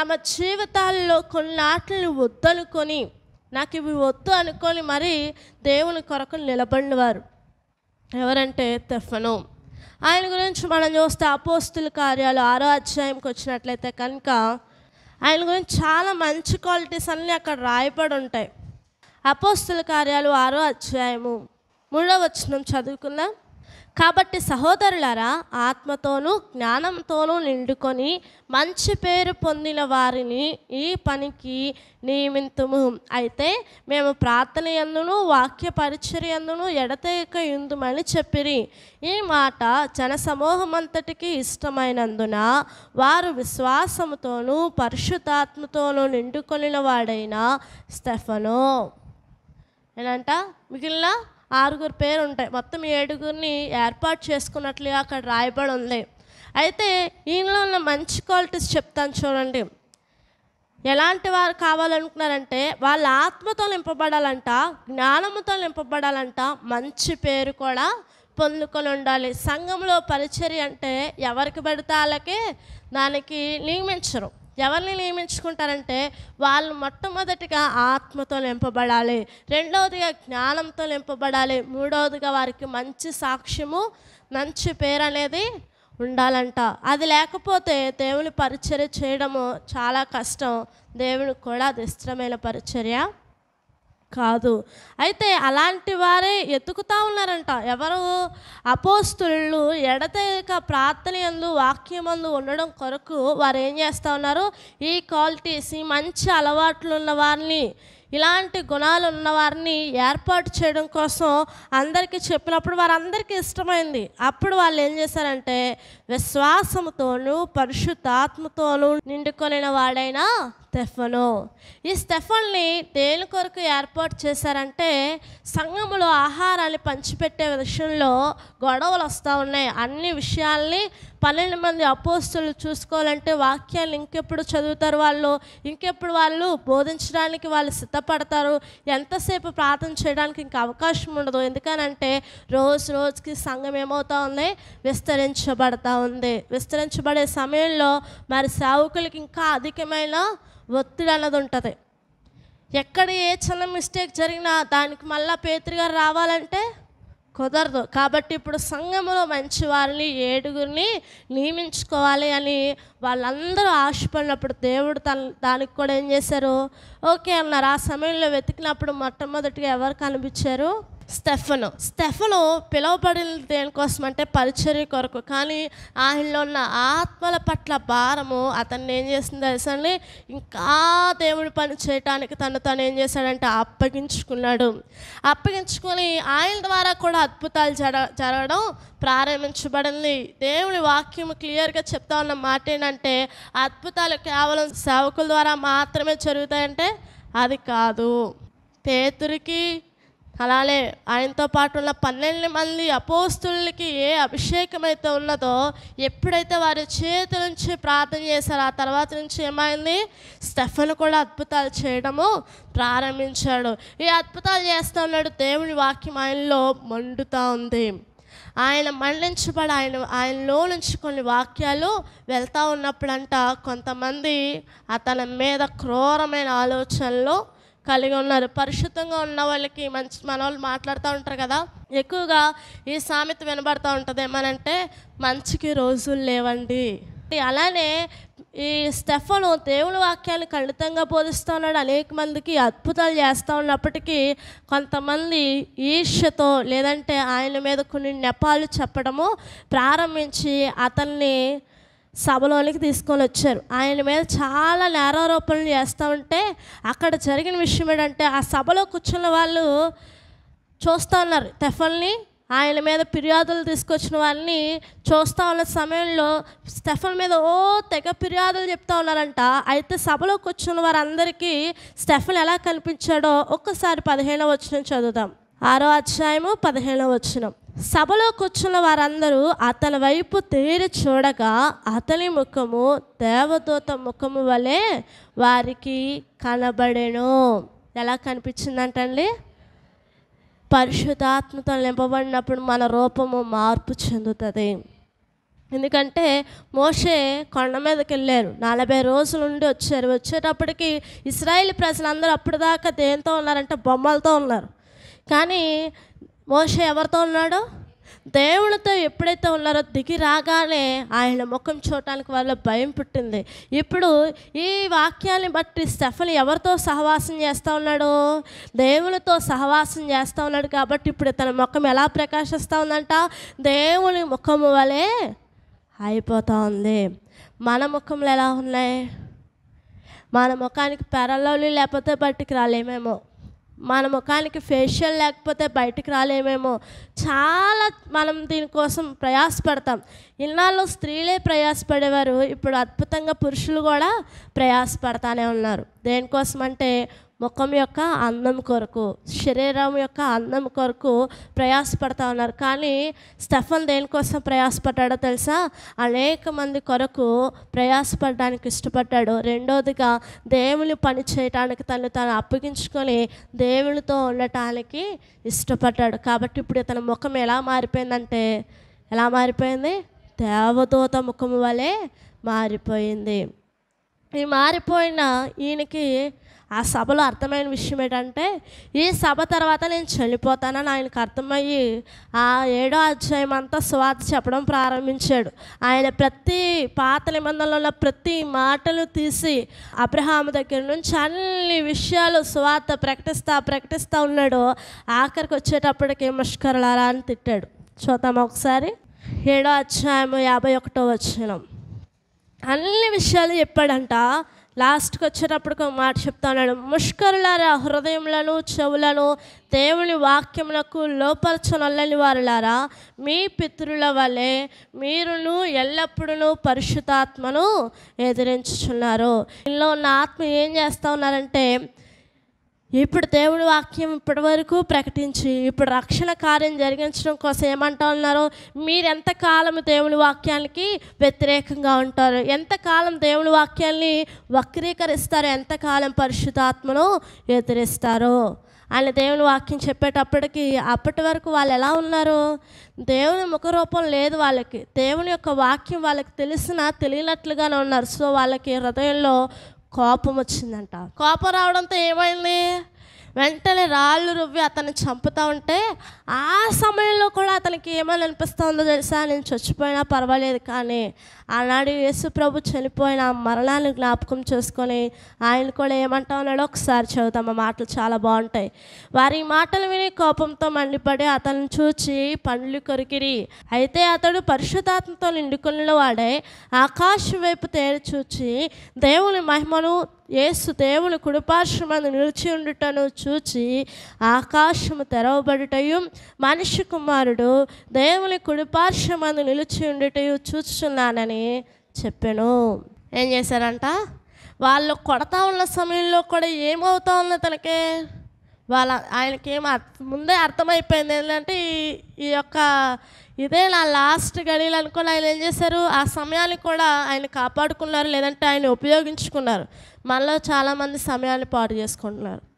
తమ జీవితాల్లో కొన్ని ఆటలు వద్దనుకొని నాకు ఇవి వద్దు అనుకొని మరి దేవుని కొరకు నిలబడినవారు. ఎవరంటే తెఫను. ఆయన గురించి మనం చూస్తే అపోస్తుల కార్యాలు ఆరో అధ్యాయంకి వచ్చినట్లయితే కనుక ఆయన గురించి చాలా మంచి క్వాలిటీస్ అన్నీ అక్కడ రాయబడి ఉంటాయి. అపోస్తుల కార్యాలు ఆరో అధ్యాయము మూడో వచనం చదువుకుందాం. కాబట్టి సహోదరులారా ఆత్మతోనూ జ్ఞానంతోనూ నిండుకొని మంచి పేరు పొందిన వారిని ఈ పనికి నియమితము. అయితే మేము ప్రార్థన ఎందును వాక్య పరిచర్యందును ఎడతెగక ఎందుమని చెప్పిరి. ఈ మాట జనసమూహమంతటికి ఇష్టమైనందున వారు విశ్వాసముతోనూ పరిశుద్ధాత్మతోనూ నిండుకొనిన వాడైన స్టెఫనో. ఏంటంట మిగిలిన ఆరుగురు పేరు ఉంటాయి మొత్తం ఏడుగురిని ఏర్పాటు చేసుకున్నట్లుగా అక్కడ రాయబడి ఉంది. అయితే ఈయనలో ఉన్న మంచి క్వాలిటీస్ చెప్తాను చూడండి. ఎలాంటి వారు కావాలనుకున్నారంటే వాళ్ళ ఆత్మతో నింపబడాలంట జ్ఞానముతో నింపబడాలంట మంచి పేరు కూడా పొందుకొని ఉండాలి. సంఘంలో పరిచర్య అంటే ఎవరికి పడితే వాళ్ళకే దానికి నియమించరు. ఎవరిని నియమించుకుంటారంటే వాళ్ళు మొట్టమొదటిగా ఆత్మతో నింపబడాలి రెండవదిగా జ్ఞానంతో నింపబడాలి మూడవదిగా వారికి మంచి సాక్ష్యము మంచి పేరు అనేది ఉండాలంట. అది లేకపోతే దేవుని పరిచర్య చేయడము చాలా కష్టం. దేవునికి కూడా అది ఇష్టమైన పరిచర్య. కాదు. అయితే అలాంటి వారే ఎతుకుతా ఉన్నారంట. ఎవరు? అపోస్తులు ఎడతెక ప్రార్థన యందు వాక్యమందు ఉండడం కొరకు వారు ఏం చేస్తూ ఉన్నారు? ఈ క్వాలిటీస్ ఈ మంచి అలవాట్లు ఉన్న వారిని ఇలాంటి గుణాలు ఉన్న వారిని ఏర్పాటు చేయడం కోసం అందరికీ చెప్పినప్పుడు వారందరికీ ఇష్టమైంది. అప్పుడు వాళ్ళు ఏం చేశారంటే విశ్వాసముతోనూ పరిశుద్ధాత్మతోనూ నిండుకొనిన వాడైన స్టెఫను. ఈ స్టెఫన్ని దేని కొరకు ఏర్పాటు చేశారంటే సంఘములో ఆహారాన్ని పంచిపెట్టే విషయంలో గొడవలు వస్తూ ఉన్నాయి. అన్ని విషయాల్ని పన్నెండు మంది అపోస్తులు చూసుకోవాలంటే వాక్యాలు ఇంకెప్పుడు చదువుతారు వాళ్ళు? ఇంకెప్పుడు వాళ్ళు బోధించడానికి వాళ్ళు సిద్ధపడతారు? ఎంతసేపు ప్రార్థన చేయడానికి ఇంకా అవకాశం ఉండదు. ఎందుకనంటే రోజు రోజుకి సంఘం ఏమవుతా ఉంది? విస్తరించబడతా ఉంది. విస్తరించబడే సమయంలో మరి సేవకులకి ఇంకా అధికమైన ఒత్తిడి అన్నది ఉంటుంది. ఎక్కడ ఏ చిన్న మిస్టేక్ జరిగినా దానికి మళ్ళా పేతురు రావాలంటే కుదరదు. కాబట్టి ఇప్పుడు సంఘంలో మంచి వారిని ఏడుగురిని నియమించుకోవాలి అని వాళ్ళందరూ ఆశపడినప్పుడు దేవుడు తన దానికి కూడా ఏం చేశారు? ఓకే అన్నారు. ఆ సమయంలో వెతికినప్పుడు మొట్టమొదటిగా ఎవరు కనిపించారు? స్టెఫను. స్టెఫను పిలువబడిన దేనికోసం అంటే పరిచర్య కొరకు. కానీ ఆయనలో ఉన్న ఆత్మల పట్ల భారము అతన్ని ఏం చేసింది తెలుసండి ఇంకా దేవుడి పని చేయటానికి తను తను ఏం చేశాడంటే అప్పగించుకున్నాడు. అప్పగించుకొని ఆయన ద్వారా కూడా అద్భుతాలు జర జరగడం ప్రారంభించబడింది. దేవుని వాక్యం క్లియర్గా చెప్తా ఉన్న మాట ఏంటంటే అద్భుతాలు కేవలం సేవకుల ద్వారా మాత్రమే జరుగుతాయంటే అది కాదు. పేతురికి అలానే ఆయనతో పాటు ఉన్న పన్నెండు మంది అపోస్తులకి ఏ అభిషేకం అయితే ఉన్నదో ఎప్పుడైతే వారి చేతి నుంచి ప్రార్థన చేశారో ఆ తర్వాత నుంచి ఏమైంది? స్టెఫన్ కూడా అద్భుతాలు చేయడము ప్రారంభించాడు. ఈ అద్భుతాలు చేస్తూ ఉన్నాడు దేవుని వాక్యం ఆయనలో మండుతూ ఉంది. ఆయన మండించబడి ఆయన ఆయనలో నుంచి కొన్ని వాక్యాలు వెళ్తూ ఉన్నప్పుడంట కొంతమంది అతని మీద క్రూరమైన ఆలోచనలు కలిగి ఉన్నారు. పరిశుద్ధంగా ఉన్న వాళ్ళకి మంచి మన వాళ్ళు మాట్లాడుతూ ఉంటారు కదా. ఎక్కువగా ఈ సామెత వినబడుతూ ఉంటుంది ఏమనంటే మంచికి రోజులు లేవండి. అలానే ఈ స్టెఫను దేవుని వాక్యాన్ని ఖండితంగా బోధిస్తూ ఉన్నాడు. అనేక మందికి అద్భుతాలు చేస్తూ ఉన్నప్పటికీ కొంతమంది ఈర్ష్యతో లేదంటే ఆయన మీద కొన్ని నెపాలు చెప్పడము ప్రారంభించి అతన్ని సభలోనికి తీసుకొని వచ్చారు. ఆయన మీద చాలా నేరారోపణలు చేస్తూ ఉంటే అక్కడ జరిగిన విషయం ఏంటంటే ఆ సభలో కూర్చున్న వాళ్ళు చూస్తూ ఉన్నారు. తెఫల్ని ఆయన మీద ఫిర్యాదులు తీసుకొచ్చిన వారిని చూస్తూ ఉన్న సమయంలో స్టెఫన్ మీద ఓ తెగ ఫిర్యాదులు చెప్తా ఉన్నారంట. అయితే సభలో కూర్చున్న వారందరికీ స్టెఫన్ ఎలా కనిపించాడో ఒక్కసారి పదిహేనవ వచ్చిన చదువుదాం. ఆరో అధ్యాయము పదిహేనవ వచ్చినం సభలో కూర్చున్న వారందరూ అతని వైపు తేరి చూడగా అతని ముఖము దేవదూత ముఖము వలె వారికి కనబడెను. ఎలా కనిపించిందంటండి? పరిశుద్ధాత్మతో నింపబడినప్పుడు మన రూపము మార్పు చెందుతుంది. ఎందుకంటే మోషే కొండ మీదకి వెళ్ళారు. నలభై రోజుల నుండి వచ్చారు. వచ్చేటప్పటికి ఇస్రాయేల్ ప్రజలందరూ అప్పటిదాకా దేంతో ఉన్నారంటే బొమ్మలతో ఉన్నారు. కానీ మోషే ఎవరితో ఉన్నాడు? దేవునితో ఎప్పుడైతే ఉన్నారో దిగి రాగానే ఆయన ముఖం చూడటానికి వాళ్ళ భయం పుట్టింది. ఇప్పుడు ఈ వాక్యాన్ని బట్టి స్టెఫన్ ఎవరితో సహవాసం చేస్తూ ఉన్నాడు? దేవునితో సహవాసం చేస్తూ ఉన్నాడు కాబట్టి ఇప్పుడు తన ముఖం ఎలా ప్రకాశిస్తూ ఉందంట? దేవుని ముఖము వలె అయిపోతూ ఉంది. మన ముఖంలో ఎలా ఉన్నాయి? మన ముఖానికి పెరలోని లేకపోతే బట్టికి రాలేమేమో. మన ముఖానికి ఫేషియల్ లేకపోతే బయటికి రాలేమేమో. చాలా మనం దీనికోసం ప్రయాసపడతాం. ఇన్నాళ్ళు స్త్రీలే ప్రయాసపడేవారు. ఇప్పుడు అద్భుతంగా పురుషులు కూడా ప్రయాసపడతానే ఉన్నారు. దేనికోసం అంటే ముఖం యొక్క అందం కొరకు శరీరం యొక్క అందం కొరకు ప్రయాసపడతా ఉన్నారు. కానీ స్టెఫన్ దేనికోసం ప్రయాసపడ్డాడో తెలుసా? అనేక మంది కొరకు ప్రయాసపడడానికి ఇష్టపడ్డాడు. రెండోదిగా దేవుని పని చేయటానికి తను తాను అప్పగించుకొని దేవునితో ఉండటానికి ఇష్టపడ్డాడు. కాబట్టి ఇప్పుడు ఇతని ముఖం ఎలా మారిపోయిందంటే ఎలా మారిపోయింది? దేవదూత ముఖము వలె మారిపోయింది. ఈ మారిపోయిన ఈయనకి ఆ సభలో అర్థమైన విషయం ఏంటంటే ఈ సభ తర్వాత నేను చనిపోతానని ఆయనకు అర్థమయ్యి ఆ ఏడో అధ్యాయం అంతా స్వాత చెప్పడం ప్రారంభించాడు. ఆయన ప్రతి పాత నిబంధనలో ఉన్న ప్రతి మాటలు తీసి అబ్రహాము దగ్గర నుంచి అన్ని విషయాలు స్వాత ప్రకటిస్తా ప్రకటిస్తూ ఉన్నాడు. ఆఖరికి వచ్చేటప్పటికి ముష్కరలారా అని తిట్టాడు. చూద్దాం ఒకసారి. ఏడో అధ్యాయం యాభై ఒకటో వచ్చినాం అన్ని విషయాలు చెప్పాడంట. లాస్ట్కి వచ్చేటప్పుడు ఒక మాట చెప్తా ఉన్నాడు. ముష్కరులారా హృదయములను చెవులను దేవుని వాక్యములకు లోపరచనొల్లని వారులారా మీ పితృల వలె మీరును ఎల్లప్పుడూ పరిశుద్ధాత్మను ఎదిరించుచున్నారు. ఇందులో ఉన్న ఆత్మ ఏం చేస్తూ ఉన్నారంటే ఇప్పుడు దేవుడి వాక్యం ఇప్పటి వరకు ప్రకటించి ఇప్పుడు రక్షణ కార్యం జరిగించడం కోసం ఏమంటా ఉన్నారు మీరు ఎంతకాలం దేవుని వాక్యానికి వ్యతిరేకంగా ఉంటారు? ఎంతకాలం దేవుని వాక్యాన్ని వక్రీకరిస్తారు ఎంతకాలం పరిశుద్ధాత్మను ఎదిరిస్తారో? ఆయన దేవుని వాక్యం చెప్పేటప్పటికి అప్పటి వరకు వాళ్ళు ఎలా ఉన్నారు? దేవుని ముఖరూపం లేదు వాళ్ళకి. దేవుని యొక్క వాక్యం వాళ్ళకి తెలిసినా తెలియనట్లుగానే ఉన్నారు. సో వాళ్ళకి హృదయంలో కోపం వచ్చిందంట. కోపం రావడంతో ఏమైంది? వెంటనే రాళ్ళు రువ్వి అతన్ని చంపుతూ ఉంటే ఆ సమయంలో కూడా అతనికి ఏమని అనిపిస్తుందో తెలుసా? నేను చచ్చిపోయినా పర్వాలేదు కానీ ఆనాడు యేసు ప్రభు చనిపోయిన మరణాన్ని జ్ఞాపకం చేసుకొని ఆయన కూడా ఏమంటా ఉన్నాడో ఒకసారి చదువుతాం ఆ మాటలు చాలా బాగుంటాయి. వారి మాటలు విని కోపంతో మండిపడి అతన్ని చూచి పండ్లు కొరికిరి. అయితే అతడు పరిశుద్ధాత్మతో నిండుకున్న వాడే ఆకాశం వైపు తేరి చూచి దేవుని మహిమను యేసు దేవుని కుడిపార్శ్వమందు నిలిచి ఉండుటను చూచి ఆకాశము తెరవబడుటయు మనిషి కుమారుడు దేవుని కుడిపార్శ్వమందు నిలిచి ఉండుటయు చూచుచున్నానని చెప్పాను. ఏం చేశారంట? వాళ్ళు కొడతా ఉన్న సమయంలో కూడా ఏమవుతా ఉంది తనకి? వాళ్ళ ఆయనకి ఏం ముందే అర్థమైపోయింది ఏంటంటే ఈ ఈ యొక్క ఇదే నా లాస్ట్ గడియలు అనుకుని ఆయన ఏం చేశారు? ఆ సమయాన్ని కూడా ఆయన కాపాడుకున్నారు లేదంటే ఆయన ఉపయోగించుకున్నారు. మనలో చాలామంది సమయాన్ని పాడు చేసుకుంటున్నారు.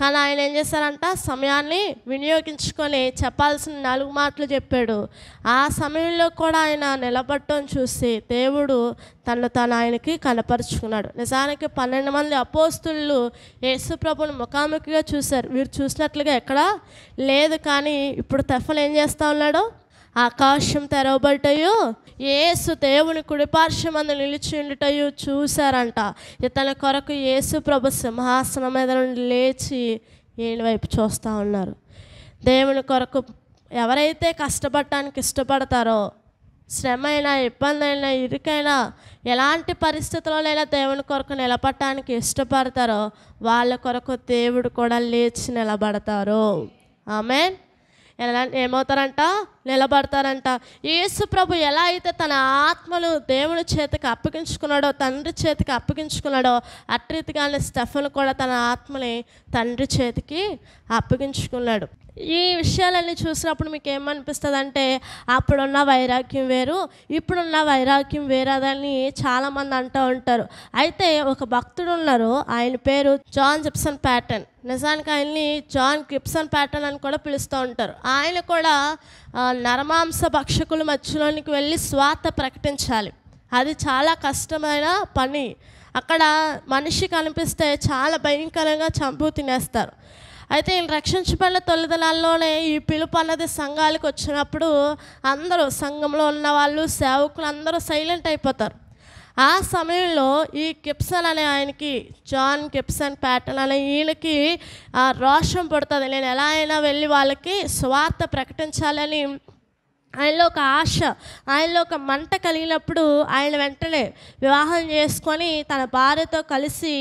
కానీ ఆయన ఏం చేశారంట? సమయాన్ని వినియోగించుకొని చెప్పాల్సిన నాలుగు మాటలు చెప్పాడు. ఆ సమయంలో కూడా ఆయన నిలబడటం చూసి దేవుడు తను తను ఆయనకి కనపరుచుకున్నాడు. నిజానికి పన్నెండు మంది అపోస్తులు యేసుప్రభుని ముఖాముఖిగా చూశారు. వీరు చూసినట్లుగా ఎక్కడా లేదు. కానీ ఇప్పుడు తెఫలు ఏం చేస్తా ఉన్నాడు? ఆకాశం తెరవబడ్డయో ఏసు దేవుని కుడిపార్శ్వమందు నిలిచి ఉండుటయు చూశారంట. ఇతని కొరకు యేసు ప్రభు సింహాసనం మీద నుండి లేచి ఈయన వైపు చూస్తూ ఉన్నారు. దేవుని కొరకు ఎవరైతే కష్టపడటానికి ఇష్టపడతారో శ్రమ అయినా ఇబ్బంది అయినా ఇరుకైనా ఎలాంటి పరిస్థితుల్లోనైనా దేవుని కొరకు నిలబడటానికి ఇష్టపడతారో వాళ్ళ కొరకు దేవుడు కూడా లేచి నిలబడతారు. ఆమెన్. ఎలా ఏమవుతారంట? నిలబడతారంట. యేసు ప్రభు ఎలా అయితే తన ఆత్మను దేవుని చేతికి అప్పగించుకున్నాడో తండ్రి చేతికి అప్పగించుకున్నాడో అట్రీతిగానే స్టెఫన్ కూడా తన ఆత్మని తండ్రి చేతికి అప్పగించుకున్నాడు. ఈ విషయాలన్నీ చూసినప్పుడు మీకు ఏమనిపిస్తుంది అంటే అప్పుడున్న వైరాగ్యం వేరు ఇప్పుడున్న వైరాగ్యం వేరేదని చాలామంది అంటూ ఉంటారు. అయితే ఒక భక్తుడు ఉన్నారు ఆయన పేరు జాన్ జిప్సన్ ప్యాటర్న్. నిజానికి ఆయన్ని జాన్ గిప్సన్ ప్యాటర్న్ అని కూడా పిలుస్తూ ఉంటారు. ఆయన కూడా నరమాంస భక్షకుల మధ్యలోనికి వెళ్ళి స్వార్థ ప్రకటించాలి. అది చాలా కష్టమైన పని. అక్కడ మనిషి కనిపిస్తే చాలా భయంకరంగా చంపు తినేస్తారు. అయితే ఈయన రక్షించబడిన తొలిదలాల్లోనే ఈ పిలుపు అన్నది సంఘాలకు వచ్చినప్పుడు అందరూ సంఘంలో ఉన్న వాళ్ళు సేవకులు అందరూ సైలెంట్ అయిపోతారు. ఆ సమయంలో ఈ కిప్సన్ అనే ఆయనకి జాన్ కిప్సన్ ప్యాటన్ అనే ఈయనకి రోషం పడుతుంది. నేను ఎలా అయినా వెళ్ళి వాళ్ళకి స్వార్థ ప్రకటించాలని ఆయనలో ఒక ఆశ ఆయనలో ఒక మంట కలిగినప్పుడు ఆయన వెంటనే వివాహం చేసుకొని తన భార్యతో కలిసి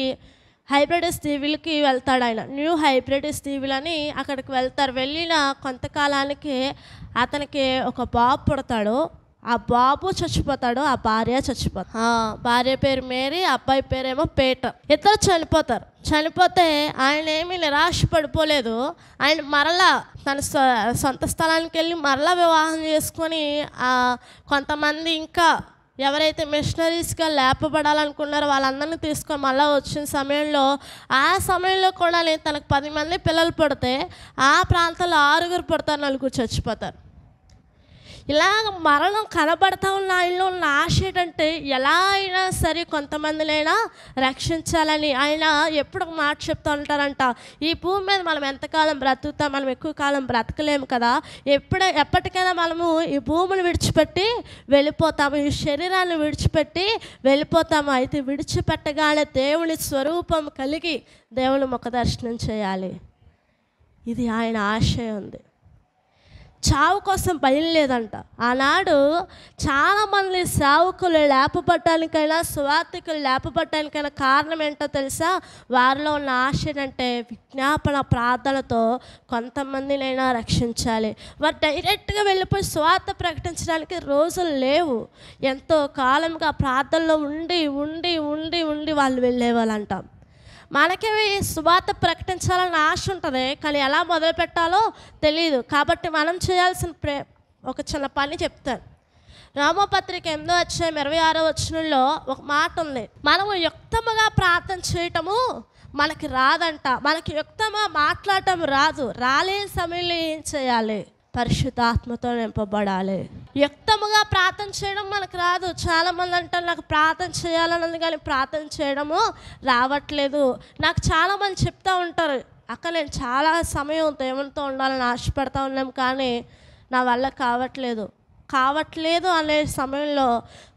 హైబ్రిడిస్ స్టీవిల్కి వెళ్తాడు ఆయన. న్యూ హైబ్రిడిస్ స్టీవిల్ అని అక్కడికి వెళ్తారు. వెళ్ళిన కొంతకాలానికి అతనికి ఒక బాబు పుడతాడు. ఆ బాబు చచ్చిపోతాడు ఆ భార్య చచ్చిపోతాడు భార్య పేరు మేరీ అబ్బాయి పేరేమో పేటర్ ఇద్దరు చనిపోతారు. చనిపోతే ఆయన ఏమీ నిరాశ పడిపోలేదు. ఆయన మరలా తన సొ- సొంత స్థలానికి వెళ్ళి మరలా వివాహం చేసుకొని కొంతమంది ఇంకా ఎవరైతే మిషనరీస్గా లేపబడాలనుకున్నారో వాళ్ళందరినీ తీసుకొని మళ్ళీ వచ్చిన సమయంలో ఆ సమయంలో కూడా నేను తనకు పది మంది పిల్లలు పుడితే ఆ ప్రాంతంలో ఆరుగురు పుడతారు నలుగురు చచ్చిపోతారు. ఇలాగ మరణం కనబడతా ఉన్న ఆయనలో ఉన్న ఆశ ఏంటంటే ఎలా అయినా సరే కొంతమందినైనా రక్షించాలని ఆయన ఎప్పుడు ఒక మాట చెప్తూ ఉంటారంట. ఈ భూమి మీద మనం ఎంతకాలం బ్రతుకుతాం మనం ఎక్కువ కాలం బ్రతకలేము కదా. ఎప్పుడ ఎప్పటికైనా మనము ఈ భూమిని విడిచిపెట్టి వెళ్ళిపోతాము ఈ శరీరాన్ని విడిచిపెట్టి వెళ్ళిపోతాము. అయితే విడిచిపెట్టగానే దేవుని స్వరూపం కలిగి దేవుని ముఖ దర్శనం చేయాలి. ఇది ఆయన ఆశయం ఉంది. చావు కోసం భయం లేదంట. ఆనాడు చాలామంది సేవకులు లేపబట్టడానికైనా స్వార్థికులు లేపబట్టడానికైనా కారణం ఏంటో తెలుసా? వారిలో ఉన్న ఆశ ఏంటంటే విజ్ఞాపన ప్రార్థనతో కొంతమందినైనా రక్షించాలి. వారు డైరెక్ట్గా వెళ్ళిపోయి స్వార్థ ప్రకటించడానికి రోజులు లేవు. ఎంతో కాలంగా ప్రార్థనలో ఉండి ఉండి ఉండి ఉండి వాళ్ళు వెళ్ళేవాళ్ళంట. మనకి సువార్త ప్రకటించాలని ఆశ ఉంటుంది కానీ ఎలా మొదలు పెట్టాలో తెలియదు కాబట్టి మనం చేయాల్సిన ప్రే ఒక చిన్న పని చెప్తాను. రామపత్రిక ఎనిమిదో వచ్చాయి ఇరవై ఆరో వచ్చినలో ఒక మాట ఉంది. మనము యుక్తముగా ప్రార్థన చేయటము మనకి రాదంట. మనకి యుక్తమా మాట్లాడటం రాదు. రాలేని సమయంలో ఏం చేయాలి? పరిశుద్ధాత్మతో నింపబడాలి. వ్యక్తముగా ప్రార్థన చేయడం మనకు రాదు. చాలామంది అంటారు నాకు ప్రార్థన చేయాలన్నది కానీ ప్రార్థన చేయడము రావట్లేదు. నాకు చాలామంది చెప్తూ ఉంటారు అక్క నేను చాలా సమయం దేవునితో ఉండాలని ఆశపడతా ఉన్నాం కానీ నా వల్ల కావట్లేదు. కావట్లేదు అనే సమయంలో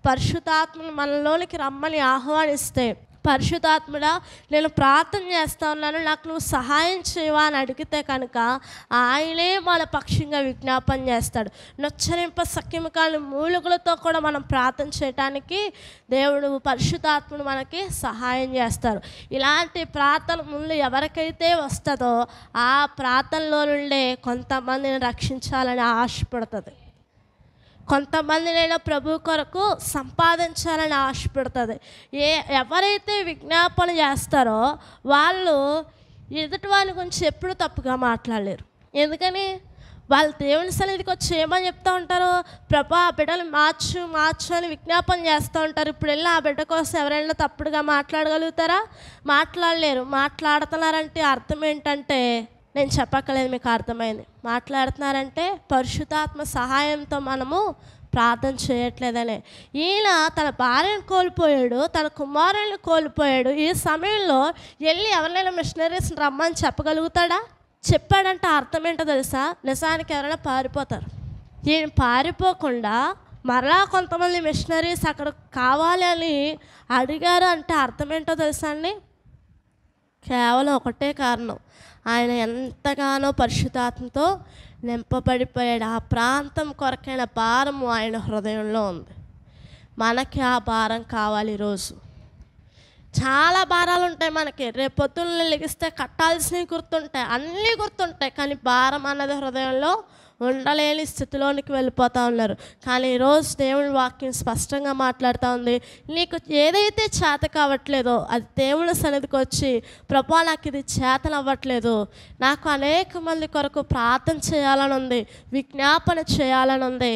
పరిశుద్ధాత్మను మనలోనికి రమ్మని ఆహ్వానిస్తే పరిశుద్ధాత్ముడా నేను ప్రార్థన చేస్తా ఉన్నాను నాకు నువ్వు సహాయం చేయవా అని అడిగితే కనుక ఆయనే మన పక్షంగా విజ్ఞాపన చేస్తాడు. నొచ్చరింప సఖ్యము కాని మూలుగులతో కూడా మనం ప్రార్థన చేయటానికి దేవుడు పరిశుద్ధాత్ముడు మనకి సహాయం చేస్తారు. ఇలాంటి ప్రార్థన ముందు ఎవరికైతే వస్తుందో ఆ ప్రార్థనలో నుండే కొంతమందిని రక్షించాలని ఆశపడుతుంది. కొంతమందినైనా ప్రభు కొరకు సంపాదించాలని ఆశపడుతుంది. ఏ ఎవరైతే విజ్ఞాపన చేస్తారో వాళ్ళు ఎదుటి వాళ్ళ గురించి ఎప్పుడు తప్పుగా మాట్లాడలేరు. ఎందుకని? వాళ్ళు దేవుని సన్నిధికి వచ్చి ఏమని చెప్తూ ఉంటారు ప్రభా ఆ బిడ్డలు మార్చు మార్చు అని విజ్ఞాపన చేస్తూ ఉంటారు. ఇప్పుడు వెళ్ళి ఆ బిడ్డ కోసం ఎవరైనా తప్పుడుగా మాట్లాడగలుగుతారా? మాట్లాడలేరు. మాట్లాడుతున్నారంటే అర్థం ఏంటంటే నేను చెప్పక్కలేదు మీకు అర్థమైంది. మాట్లాడుతున్నారంటే పరిశుద్ధాత్మ సహాయంతో మనము ప్రార్థన చేయట్లేదనే. ఈయన తన భార్యను కోల్పోయాడు తన కుమారుని కోల్పోయాడు. ఈ సమయంలో వెళ్ళి ఎవరినైనా మిషనరీస్ని రమ్మని చెప్పగలుగుతాడా? చెప్పాడంటే అర్థం ఏంటో తెలుసా? నిజానికి ఎవరైనా పారిపోతారు. ఈయన పారిపోకుండా మరలా కొంతమంది మిషనరీస్ అక్కడ కావాలి అని అడిగారు అంటే అర్థం ఏంటో తెలుసా అండి? కేవలం ఒకటే కారణం. ఆయన ఎంతగానో పరిశుద్ధాత్మతో నింపబడిపోయాడు. ఆ ప్రాంతం కొరకైన భారము ఆయన హృదయంలో ఉంది. మనకి ఆ భారం కావాలి ఈరోజు. చాలా భారాలు ఉంటాయి మనకి. రేపొద్దున లెగిస్తే కట్టాల్సినవి గుర్తుంటాయి. అన్నీ గుర్తుంటాయి. కానీ భారం అన్నది హృదయంలో ఉండలేని స్థితిలోనికి వెళ్ళిపోతూ ఉన్నారు. కానీ ఈరోజు దేవుని వాక్యం స్పష్టంగా మాట్లాడుతూ ఉంది. నీకు ఏదైతే చేత కావట్లేదో అది దేవుని సన్నిధికి వచ్చి ప్రభా నాకు ఇది చేతనవ్వట్లేదు. నాకు అనేక మంది కొరకు ప్రార్థన చేయాలని ఉంది. విజ్ఞాపన చేయాలని ఉంది.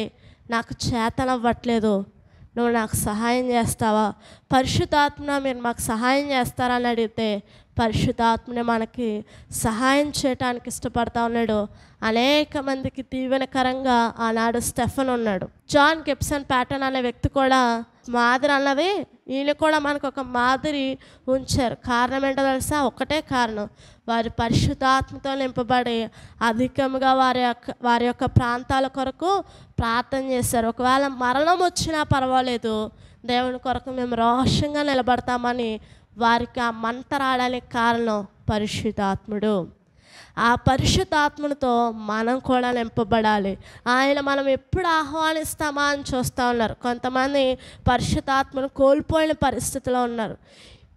నాకు చేతనవ్వట్లేదు. నువ్వు నాకు సహాయం చేస్తావా? పరిశుద్ధాత్మన మీరు మాకు సహాయం చేస్తారని అడిగితే పరిశుద్ధాత్మని మనకి సహాయం చేయటానికి ఇష్టపడతా ఉన్నాడు. అనేక మందికి దీవెనకరంగా ఆనాడు స్టెఫన్ ఉన్నాడు. జాన్ గిప్సన్ ప్యాటర్న్ అనే వ్యక్తి కూడా మాదిరి అన్నది ఈయన కూడా మనకు ఒక మాదిరి ఉంచారు. కారణం ఏంటో తెలుసా? ఒకటే కారణం. వారి పరిశుద్ధాత్మతో నింపబడి అధికంగా వారి యొక్క వారి యొక్క ప్రాంతాల కొరకు ప్రార్థన చేశారు. ఒకవేళ మరణం వచ్చినా పర్వాలేదు. దేవుని కొరకు మేము రోషంగా నిలబడతామని వారికి ఆ మంట రావడానికి కారణం పరిశుద్ధాత్ముడు. ఆ పరిశుద్ధాత్మతో మనం కూడా నింపబడాలి. ఆయన మనం ఎప్పుడు ఆహ్వానిస్తామా అని చూస్తూ ఉన్నారు. కొంతమంది పరిశుద్ధాత్మను కోల్పోయిన పరిస్థితిలో ఉన్నారు.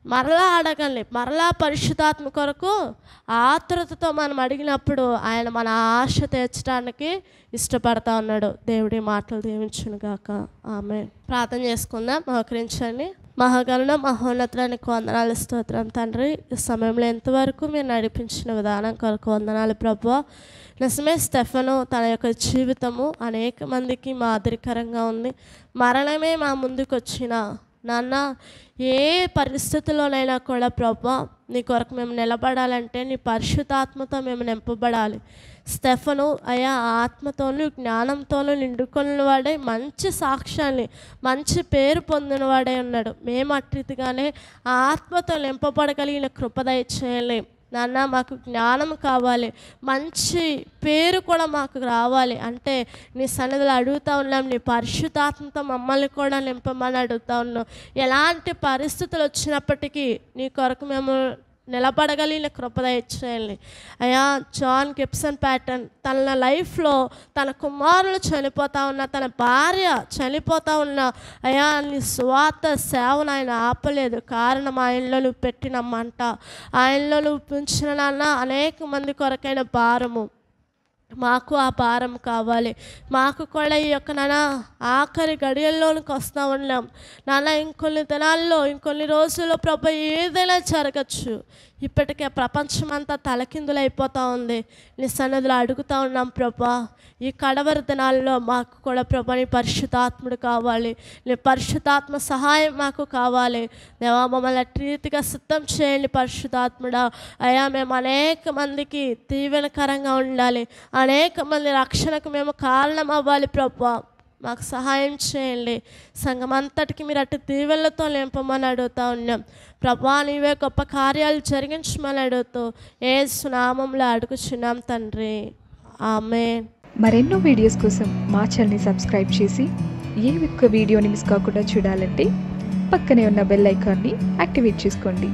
మరలా అడగండి మరలా పరిశుద్ధాత్మ కొరకు ఆతృతతో మనం అడిగినప్పుడు ఆయన మన ఆశ తీర్చడానికి ఇష్టపడతా ఉన్నాడు. దేవుడి మాటలు దీవించునుగాక. ఆమె ప్రార్థన చేసుకుందాం. మోకరించండి. మహాగణన మహోన్నతానికి వందనాలు స్తోత్రం తండ్రి. ఈ సమయంలో ఎంతవరకు మీరు నడిపించిన విధానం కొరకు వందనాలు ప్రభు నిజమే స్టెఫను తన యొక్క జీవితము అనేక మందికి మాదిరికరంగా ఉంది. మరణమే మా ముందుకు వచ్చిన నాన్న ఏ పరిస్థితుల్లోనైనా కూడా ప్రభా నీ కొరకు మేము నిలబడాలంటే నీ పరిశుద్ధాత్మతో మేము నింపబడాలి. స్టెఫను అయా ఆత్మతోనూ జ్ఞానంతోనూ నిండుకొని వాడే మంచి సాక్ష్యాన్ని మంచి పేరు పొందిన వాడే ఉన్నాడు. మేము అట్టిగానే ఆ ఆత్మతో నింపబడగలిగిన కృపదయ చేయలేం నాన్న మాకు జ్ఞానం కావాలి. మంచి పేరు కూడా మాకు రావాలి. అంటే నీ సన్నిధిలో అడుగుతా ఉన్నాం నీ పరిశుద్ధాత్మతో మమ్మల్ని కూడా నింపమని అడుగుతా ఉన్నాం. ఎలాంటి పరిస్థితులు వచ్చినప్పటికీ నీ కొరకు మేము నిలబడగలిగిన కృపద ఇచ్చేయాలి అయ్యా జాన్ గిప్సన్ ప్యాటర్న్ తన లైఫ్లో తన కుమారులు చనిపోతా ఉన్న తన భార్య చనిపోతా ఉన్న అయ్యా నీ స్వార్థ సేవను ఆయన ఆపలేదు. కారణం ఆయనలో నువ్వు పెట్టిన మంట ఆయనలో నువ్వు పెంచిన నాన్న అనేక మంది కొరకైన భారము. మాకు ఆ భారం కావాలి. మాకు కూడా ఈ యొక్క నాన్న ఆఖరి గడియల్లోనికి వస్తూ ఉన్నాం నాన్న ఇంకొన్ని దినాల్లో ఇంకొన్ని రోజుల్లో ప్రభు ఏదైనా జరగచ్చు. ఇప్పటికే ప్రపంచమంతా తలకిందులైపోతూ ఉంది. నీ సన్నదిలో అడుగుతూ ఉన్నాం ప్రభా ఈ కడవరి దినాల్లో మాకు కూడా ప్రభా నీ పరిశుద్ధాత్ముడు కావాలి. నీ పరిశుద్ధాత్మ సహాయం మాకు కావాలి. దేవా మమ్మల్ని అట్టి రీతిగా సిద్ధం చేయండి పరిశుద్ధాత్ముడా. అయ్యా మేము అనేక మందికి తీవ్రకరంగా ఉండాలి. అనేక మంది రక్షణకు మేము కారణం అవ్వాలి ప్రభా. మాకు సహాయం చేయండి. సంఘం అంతటికి మీరు అటు దీవెనలతో నింపమని అడుగుతా ఉన్నాం. ప్రభా నీవే గొప్ప కార్యాలు జరిగించమని అడుగుతూ ఏ సునామంలో అడుగుచున్నాం తండ్రి. ఆమె మరెన్నో వీడియోస్ కోసం మా ఛానల్ని సబ్స్క్రైబ్ చేసి ఏ ఒక్క వీడియోని మిస్ కాకుండా చూడాలంటే పక్కనే ఉన్న బెల్ ఐకాన్ని యాక్టివేట్ చేసుకోండి.